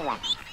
anyone.